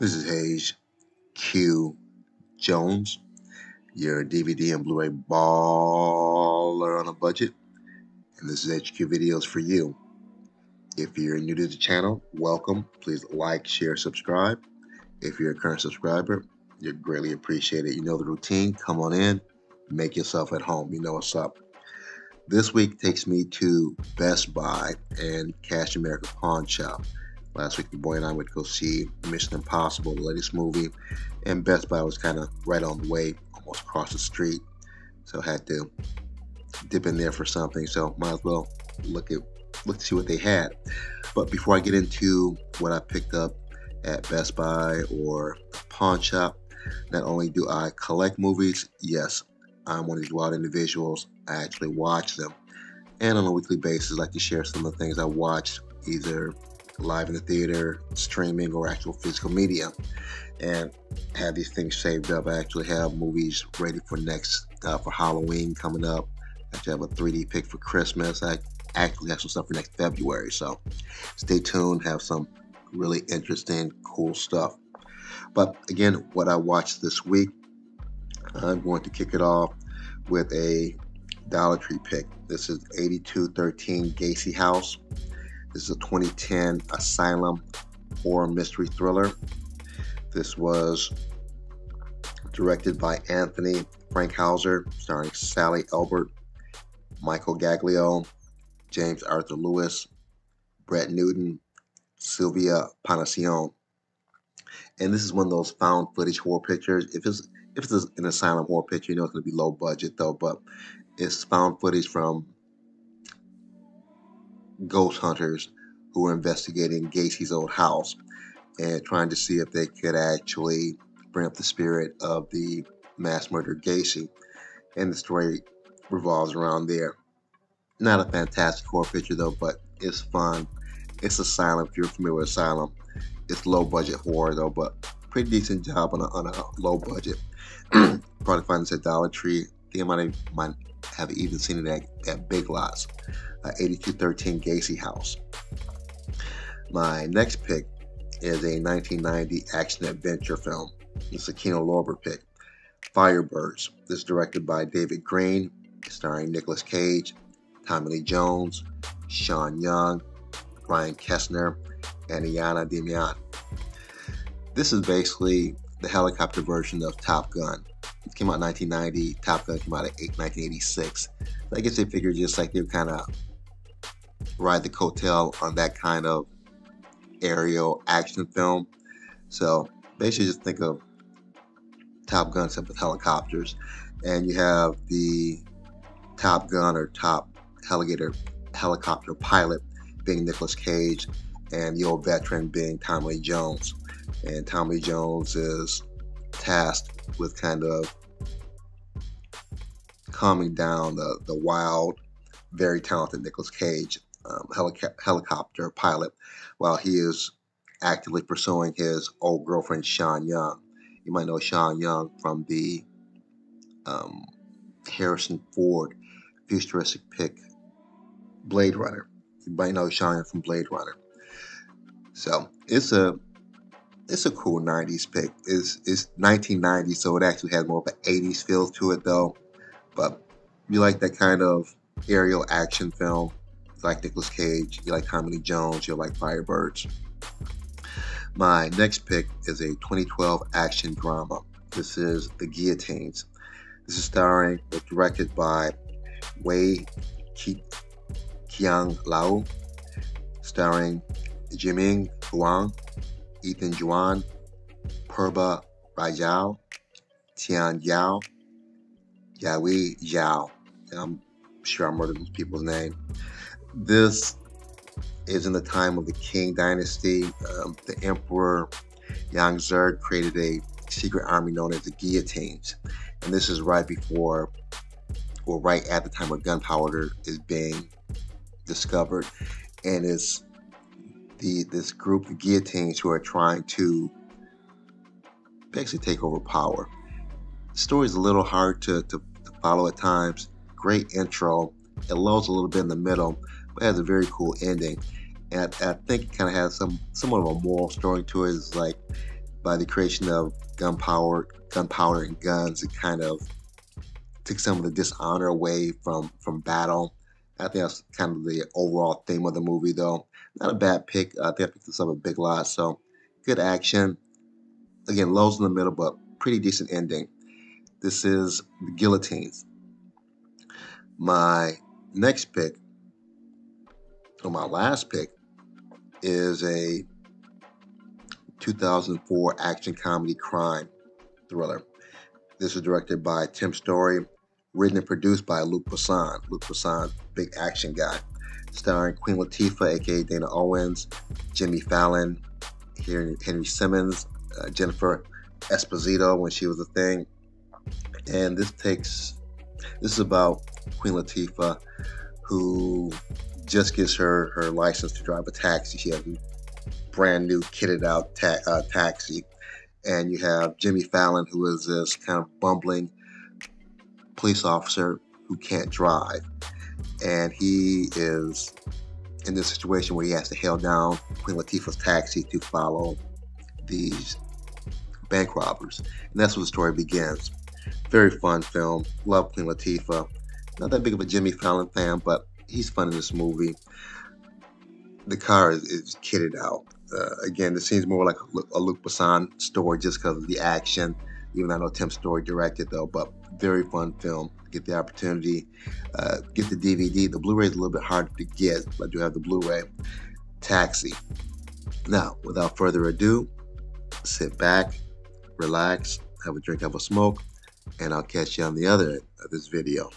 This is Hayes Q Jones, your DVD and Blu-ray baller on a budget, and this is HQ Videos for you. If you're new to the channel, welcome. Please like, share, subscribe. If you're a current subscriber, you're greatly appreciated. You know the routine. Come on in, make yourself at home. You know what's up. This week takes me to Best Buy and Cash America Pawn Shop. Last week, the boy and I to go see Mission Impossible, the latest movie, and Best Buy was kind of right on the way, almost across the street. So I had to dip in there for something. So might as well look at look to see what they had. But before I get into what I picked up at Best Buy or pawn shop, not only do I collect movies, yes, I'm one of these wild individuals. I actually watch them. And on a weekly basis, I like to share some of the things I watched, either live in the theater, streaming, or actual physical media. And have these things saved up. I actually have movies ready for next, uh, for Halloween coming up. I actually have a 3D pick for Christmas. I actually have some stuff for next February. So stay tuned, have some really interesting, cool stuff. But again, what I watched this week, I'm going to kick it off with a Dollar Tree pick. This is 8213 Gacy House. This is a 2010 Asylum horror mystery thriller. This was directed by Anthony Fankhauser, starring Sally Elbert, Michael Gaglio, James Arthur Lewis, Brett Newton, Sylvia Panacion. And this is one of those found footage horror pictures. If it's if it's an asylum horror picture, you know it's going to be low budget though, but it's found footage from ghost hunters who were investigating Gacy's old house and trying to see if they could actually bring up the spirit of the mass murderer Gacy. And the story revolves around there. Not a fantastic horror picture though, but it's fun. It's Asylum, if you're familiar with Asylum. It's low budget horror though, but pretty decent job on a, on a low budget. Probably find this at Dollar Tree. I think I might might have even seen it at, at Big Lots. Uh, 8213 Gacy House. My next pick is a 1990 action adventure film. It's a Kino Lorber pick. Firebirds. This is directed by David Green, starring Nicolas Cage, Tommy Lee Jones, Sean Young, Ryan Kessner, and Iana Demian. This is basically the helicopter version of Top Gun. Came out in 1990. Top Gun came out in 1986. So I guess they figured just like they kind of ride the coattail on that kind of aerial action film. So basically, just think of Top Gun except with helicopters, and you have the Top Gun or top helicopter helicopter pilot being Nicolas Cage, and the old veteran being Tommy Jones. And Tommy Jones is tasked with kind of calming down the, the wild, very talented Nicolas Cage um, helic- helicopter pilot while he is actively pursuing his old girlfriend, Sean Young. You might know Sean Young from the um, Harrison Ford futuristic pick Blade Runner. You might know Sean Young from Blade Runner. So it's a it's a cool 90s pick. It's, it's 1990, so it actually has more of an 80s feel to it, though. But you like that kind of aerial action film, you like Nicolas Cage, you like Tommy Jones, you like Firebirds. My next pick is a 2012 action drama. This is The Guillotines. This is starring directed by Wei Kiang Lao, starring Jiming Huang, Ethan Juan, Purba Rajao, Tian Yao, Yawi Zhao. I'm sure I'm murdered these people's name. This is in the time of the Qing Dynasty. Um, the Emperor Yang Zerd created a secret army known as the Guillotines. And this is right before, or right at the time where gunpowder is being discovered. And it's the this group of guillotines who are trying to basically take over power. The story is a little hard to, to follow at times. Great intro. It lulls a little bit in the middle, but has a very cool ending. And I, think it kind of has some somewhat of a moral story to it. It's like by the creation of gunpowder, gunpowder and guns. It kind of took some of the dishonor away from from battle. I think that's kind of the overall theme of the movie, though. Not a bad pick. I think I picked this up a big lot. So good action. Again, lows in the middle, but pretty decent ending. This is the Guillotines. My next pick, or my last pick, is a 2004 action comedy crime thriller. This is directed by Tim Story, written and produced by Luc Besson. Luc Besson, big action guy. Starring Queen Latifah, aka Dana Owens, Jimmy Fallon, Henry Simmons, uh, Jennifer Esposito when she was a thing. And this takes, this is about Queen Latifah who just gets her, her license to drive a taxi. She has a brand new kitted out ta- uh, taxi. And you have Jimmy Fallon, who is this kind of bumbling police officer who can't drive. And he is in this situation where he has to hail down Queen Latifah's taxi to follow these bank robbers. And that's where the story begins. Very fun film. Love Queen Latifah. Not that big of a Jimmy Fallon fan, but he's fun in this movie. The car is, is kitted out. Uh, again, this seems more like a, a Luc Besson story just because of the action. Even though I know Tim Story directed though, but very fun film. Get the opportunity, uh, get the DVD. The Blu-ray is a little bit hard to get, but I do have the Blu-ray. Taxi. Now, without further ado, sit back, relax, have a drink, have a smoke, and I'll catch you on the other end of this video.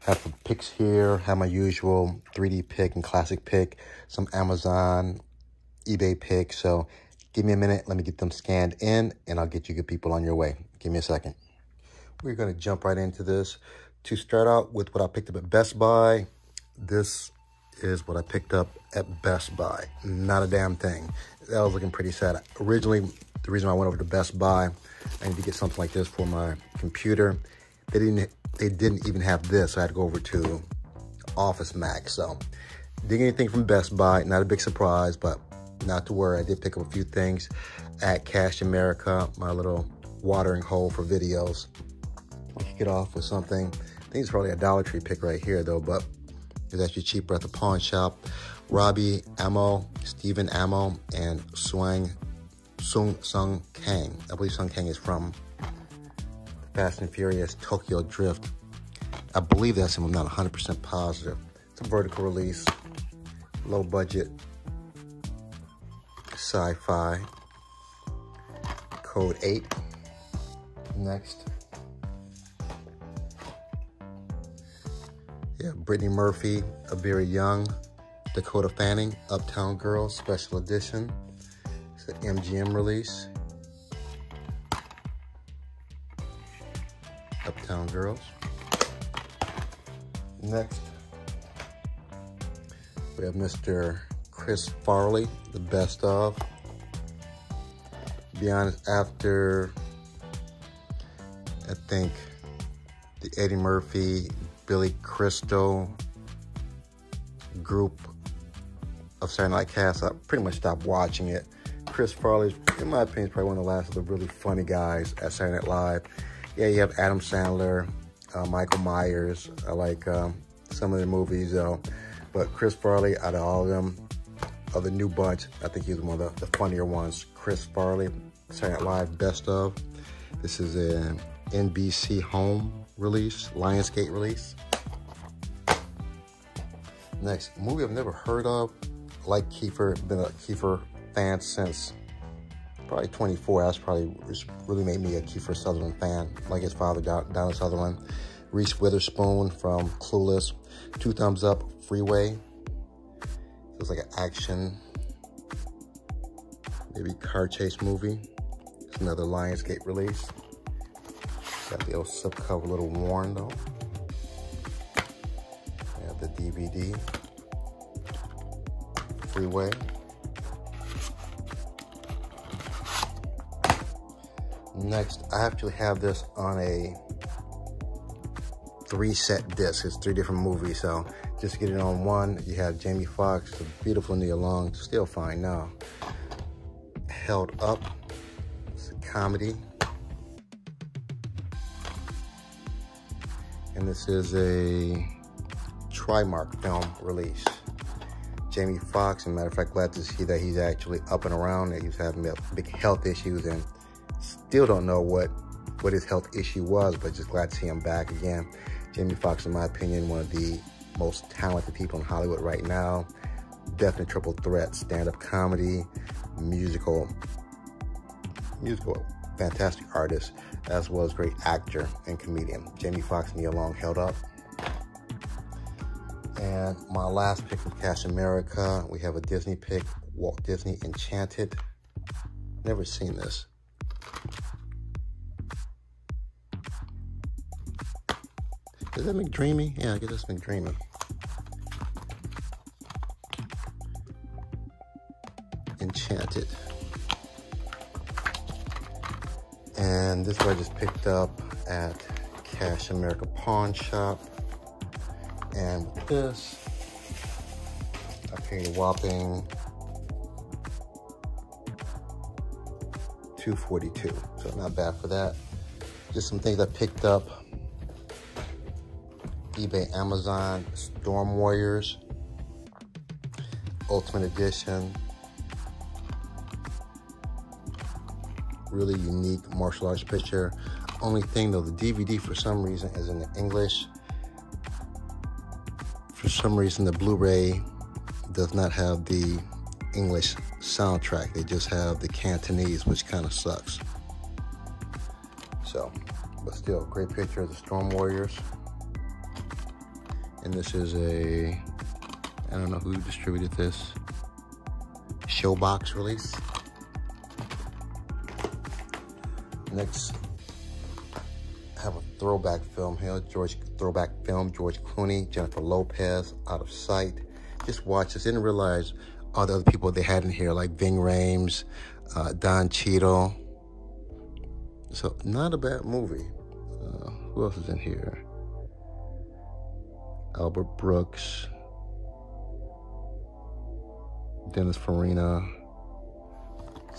Have some picks here. Have my usual 3D pick and classic pick. Some Amazon, eBay pick. So give me a minute. Let me get them scanned in and I'll get you good people on your way. Give me a second. We're going to jump right into this. To start out with what I picked up at Best Buy, this is what I picked up at Best Buy. Not a damn thing. That was looking pretty sad. Originally, the reason I went over to Best Buy, I need to get something like this for my computer. They didn't they didn't even have this. So I had to go over to Office Max. So didn't get anything from Best Buy. Not a big surprise, but not to worry. I did pick up a few things at Cash America, my little watering hole for videos. We kick it off with something. I think it's probably a Dollar Tree pick right here though, but it's actually cheaper at the pawn shop. Robbie Amell, Stephen Amell, and Swang Sung Sung Kang. I believe Sung Kang is from Fast and Furious Tokyo Drift. I believe that's him. I'm not 100% positive. It's a vertical release, low budget, sci-fi. Code 8. Next. Yeah, Brittany Murphy, A Very Young, Dakota Fanning, Uptown Girl, Special Edition. It's an MGM release. Girls. Next, we have Mr. Chris Farley, The Best Of. Be honest, after I think the Eddie Murphy, Billy Crystal group of Saturday Night Cast, I pretty much stopped watching it. Chris Farley, in my opinion, is probably one of the last of the really funny guys at Saturday Night Live. Yeah, you have Adam Sandler, uh, Michael Myers. I like um, some of the movies, though. But Chris Farley, out of all of them, of the new bunch, I think he's one of the, the funnier ones. Chris Farley, Saturday Night Live, Best of. This is an NBC Home release, Lionsgate release. Next, movie I've never heard of, like Kiefer, been a Kiefer fan since probably 24. That's probably really made me a Kiefer Sutherland fan, like his father, Donald Sutherland. Reese Witherspoon from Clueless. Two thumbs up, Freeway. Feels like an action, maybe car chase movie. It's another Lionsgate release. Got the old subcover, a little worn though. We have the DVD. Freeway. Next, I actually have this on a three set disc. It's three different movies, so just get it on one. You have Jamie Foxx, beautiful Nia Long, still fine now. Held Up, it's a comedy. And this is a Trimark film release. Jamie Foxx, and matter of fact, glad to see that he's actually up and around, that he's having big health issues and still don't know what what his health issue was, but just glad to see him back again. Jamie Foxx, in my opinion, one of the most talented people in Hollywood right now. Definitely triple threat, stand-up comedy, musical, musical, fantastic artist, as well as great actor and comedian. Jamie Foxx Nia Long held up. And my last pick from Cash America, we have a Disney pick, Walt Disney Enchanted. Never seen this. Is that McDreamy? Yeah, I guess that's McDreamy. Enchanted. And this one I just picked up at Cash America Pawn Shop. And this, I paid a whopping 242 so not bad for that. Just some things I picked up eBay, Amazon, Storm Warriors, Ultimate Edition. Really unique martial arts picture. Only thing though, the DVD for some reason is in English. For some reason, the Blu-ray does not have the English soundtrack. They just have the Cantonese, which kind of sucks. So, but still, great picture of the Storm Warriors. And this is a, I don't know who distributed this, Showbox release. Next, I have a throwback film here. George throwback film. George Clooney, Jennifer Lopez, Out of Sight. Just watch this. Didn't realize all the other people they had in here, like Ving Rhames, uh, Don Cheadle. So not a bad movie. Uh, who else is in here? Albert Brooks, Dennis Farina.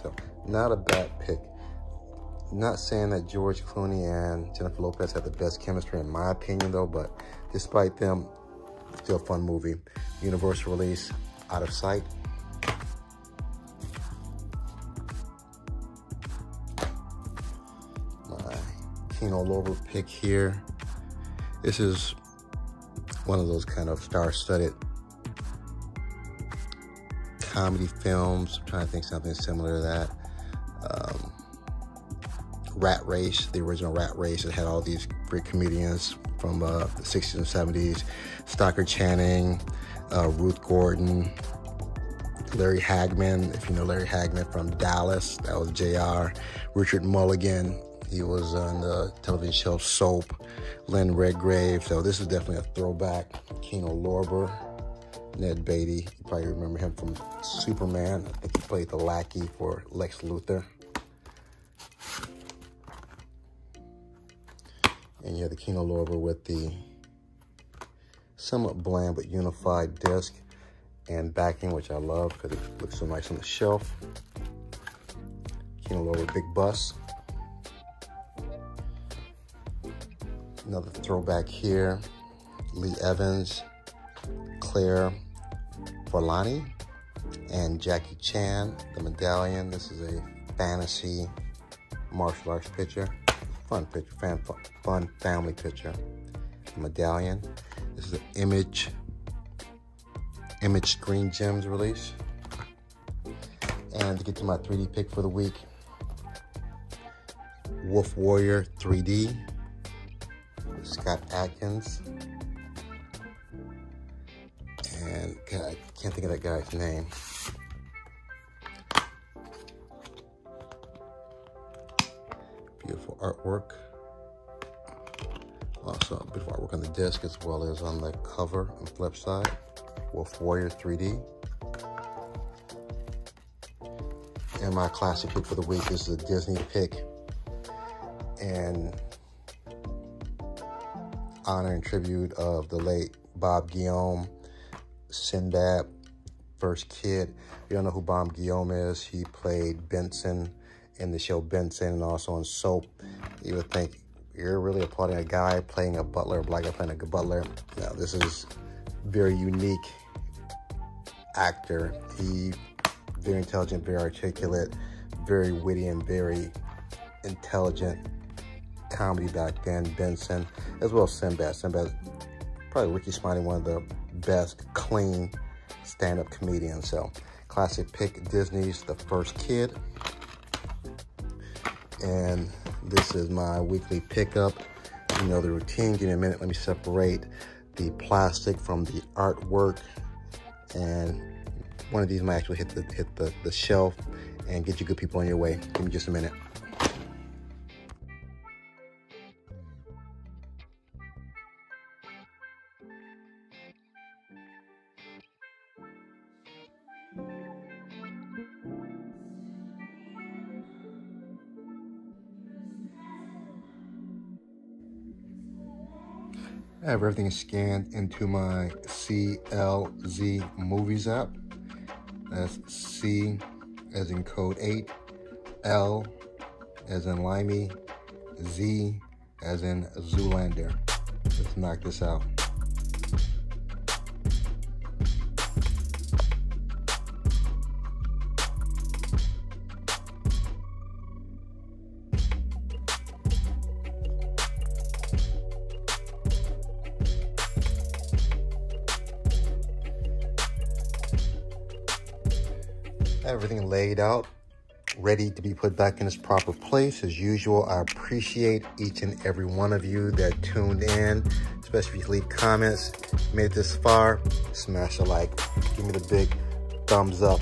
So not a bad pick. Not saying that George Clooney and Jennifer Lopez have the best chemistry in my opinion though, but despite them, still a fun movie. Universal release, Out of Sight. My Kino Lorber pick here. This is one of those kind of star-studded comedy films. I'm trying to think something similar to that. Um, Rat Race, the original Rat Race, it had all these great comedians from uh, the 60s and 70s. Stockard Channing, uh, Ruth Gordon, Larry Hagman, if you know Larry Hagman from Dallas, that was JR. Richard Mulligan, he was on the television show Soap. Lynn Redgrave, so this is definitely a throwback. Kino Lorber, Ned Beatty, you probably remember him from Superman. I think he played the lackey for Lex Luthor. And you have the Kino Lorber with the somewhat bland but unified disc and backing, which I love because it looks so nice on the shelf. Kino Lorber Big Bus. Another throwback here. Lee Evans, Claire Forlani, and Jackie Chan, the medallion. This is a fantasy martial arts picture. Fun picture, fan, fun family picture. The medallion. This is an image, image screen gems release. And to get to my 3D pick for the week, Wolf Warrior 3D, Scott Adkins, And God, I can't think of that guy's name. Beautiful artwork. Also, beautiful artwork on the disc as well as on the cover on the flip side. Wolf Warrior 3D. And my classic pick for the week is the Disney pick. And honor and tribute of the late Bob Guillaume, Sinbad, first kid. You don't know who Bob Guillaume is. He played Benson in the show Benson and also on Soap. You would think you're really applauding a guy playing a butler, a black guy playing a butler. Now, this is very unique actor. He very intelligent, very articulate, very witty, and very intelligent comedy back then. Benson, as well as Sinbad. Sinbad, probably Rickey Smiley, one of the best clean stand-up comedians. So, classic pick Disney's The First Kid. And this is my weekly pickup. You know the routine. Give me a minute. Let me separate the plastic from the artwork. And one of these might actually hit the hit the, the shelf and get you good people on your way. Give me just a minute. Have everything scanned into my CLZ Movies app. That's C as in code 8, L as in Limey, Z as in Zoolander. Let's knock this out. Laid out ready to be put back in its proper place. As usual, I appreciate each and every one of you that tuned in, especially if you leave comments, made it this far, smash a like, give me the big thumbs up,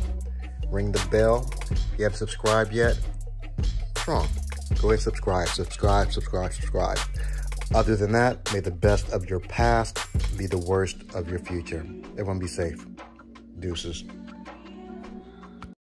ring the bell. If you haven't subscribed yet, wrong. Go ahead and subscribe, subscribe, subscribe, subscribe. Other than that, may the best of your past be the worst of your future. Everyone be safe. Deuces.